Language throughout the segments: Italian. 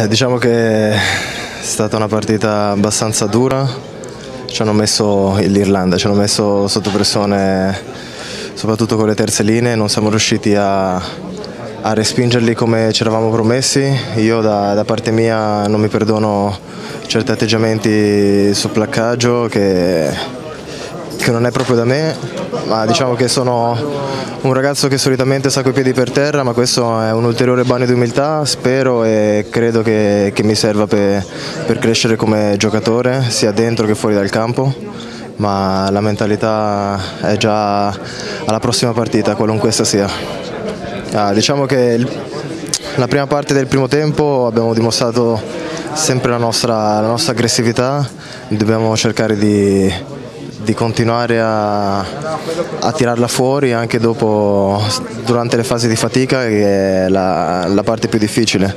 Eh, diciamo che è stata una partita abbastanza dura, ci hanno messo l'Irlanda, ci hanno messo sotto pressione soprattutto con le terze linee, non siamo riusciti a, a respingerli come ci eravamo promessi, io da, da parte mia non mi perdono certi atteggiamenti sul placcaggio che, che non è proprio da me, ma diciamo che sono un ragazzo che solitamente sta coi piedi per terra, ma questo è un ulteriore bagno di umiltà, spero e credo che, che mi serva per, per crescere come giocatore, sia dentro che fuori dal campo, ma la mentalità è già alla prossima partita, qualunque essa sia. Ah, diciamo che la prima parte del primo tempo abbiamo dimostrato sempre la nostra, la nostra aggressività, dobbiamo cercare di, di continuare a, a, tirarla fuori anche dopo, durante le fasi di fatica che è la, la parte più difficile,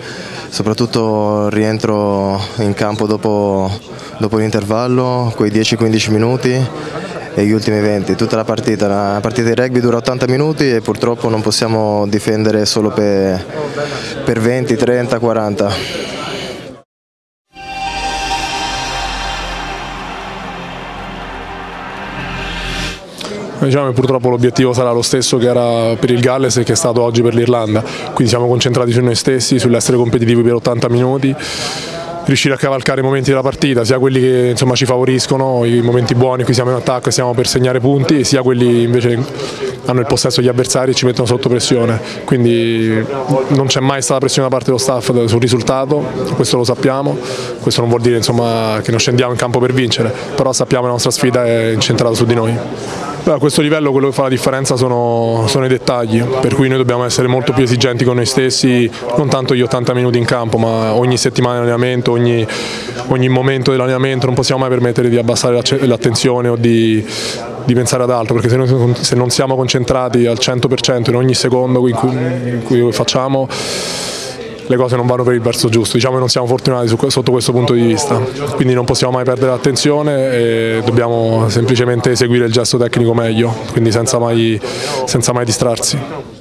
soprattutto il rientro in campo dopo, dopo l'intervallo, quei 10-15 minuti e gli ultimi 20, tutta la partita, la partita di rugby dura 80 minuti e purtroppo non possiamo difendere solo per, per 20, 30, 40. Diciamo che purtroppo l'obiettivo sarà lo stesso che era per il Galles e che è stato oggi per l'Irlanda, quindi siamo concentrati su noi stessi, sull'essere competitivi per 80 minuti riuscire a cavalcare i momenti della partita, sia quelli che insomma, ci favoriscono, i momenti buoni cui siamo in attacco e siamo per segnare punti, sia quelli invece hanno il possesso degli avversari e ci mettono sotto pressione. Quindi non c'è mai stata pressione da parte dello staff sul risultato, questo lo sappiamo, questo non vuol dire insomma, che non scendiamo in campo per vincere, però sappiamo che la nostra sfida è incentrata su di noi. A questo livello quello che fa la differenza sono, sono, i dettagli, per cui noi dobbiamo essere molto più esigenti con noi stessi, non tanto gli 80 minuti in campo, ma ogni settimana di allenamento, ogni, ogni momento dell'allenamento, non possiamo mai permettere di abbassare l'attenzione o di, di, pensare ad altro, perché se, noi, se, non siamo concentrati al 100% in ogni secondo in cui, in cui facciamo le cose non vanno per il verso giusto, diciamo che non siamo fortunati su, sotto questo punto di vista, quindi non possiamo mai perdere l'attenzione e dobbiamo semplicemente eseguire il gesto tecnico meglio, quindi senza mai, senza mai distrarsi.